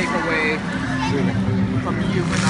take away from human